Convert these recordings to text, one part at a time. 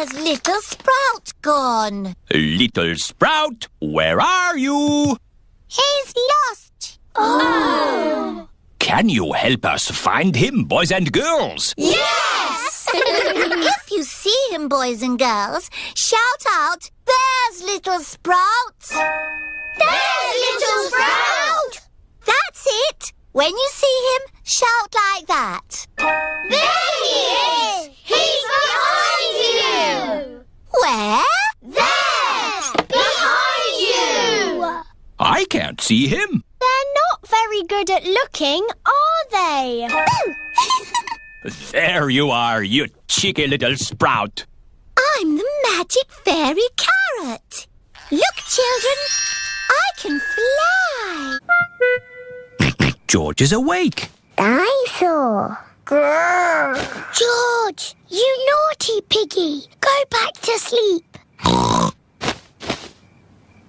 Where's little Sprout gone? Little Sprout, where are you? He's lost. Oh. Can you help us find him, boys and girls? Yes! if you see him, boys and girls, shout out, There's little Sprout! There's little Sprout! That's it! When you see him, shout like that. Can't see him. They're not very good at looking, are they? There you are, you cheeky little Sprout. I'm the magic fairy carrot. Look, children, I can fly. George is awake. Dinosaur. George, you naughty piggy. Go back to sleep.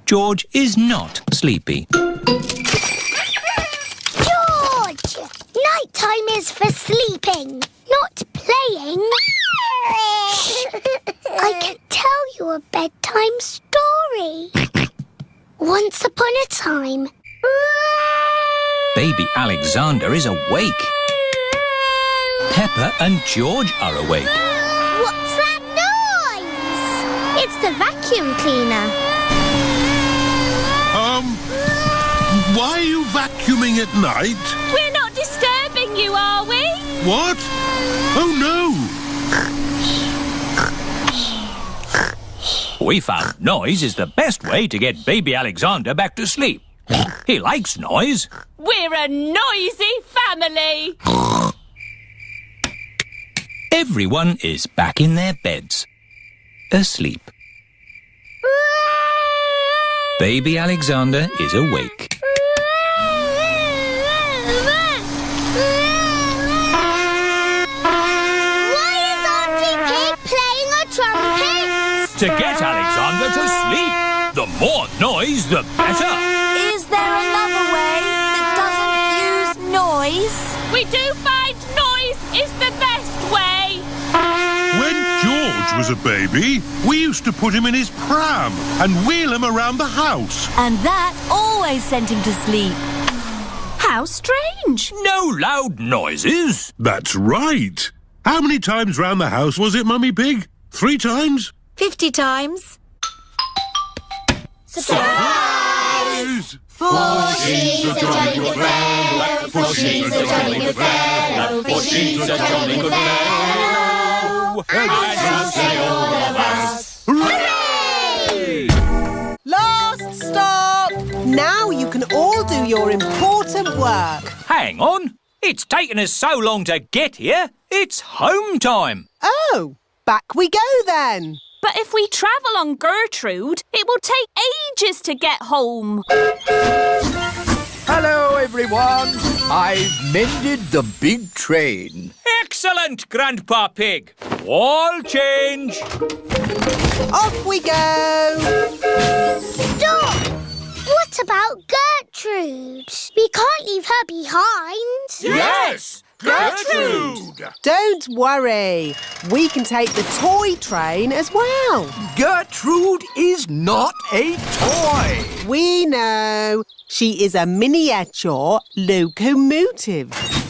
George is not sleepy. George! Nighttime is for sleeping, not playing. I can tell you a bedtime story. Once upon a time. Baby Alexander is awake. Peppa and George are awake. What's that noise? It's the vacuum cleaner. Um, why are you vacuuming at night? We're not disturbing you, are we? What? Oh no! We found noise is the best way to get baby Alexander back to sleep. He likes noise. We're a noisy family. Everyone is back in their beds, asleep. Baby Alexander is awake. Why is Auntie Pig playing a trumpet? To get Alexander to sleep. The more noise, the better. Is there another way that doesn't use noise? We do find noise is the best way. When George was a baby, we used to put him in his pram and wheel him around the house. And that always sent him to sleep. How strange. No loud noises. That's right. How many times round the house was it, Mummy Pig? Three times? Fifty times. Surprise! For she's a jolly good fellow. For she's a jolly good fellow. For she's a jolly good fellow. And so say all of us. Last stop! Now you can all do your important work. Hang on. It's taken us so long to get here. It's home time. Oh, back we go then. But if we travel on Gertrude, it will take ages to get home. Hello, everyone. I've mended the big train. Excellent, Grandpa Pig. All change. Off we go. Stop! What about Gertrude? We can't leave her behind. Yes, Gertrude! Don't worry. We can take the toy train as well. Gertrude is not a toy. We know. She is a miniature locomotive.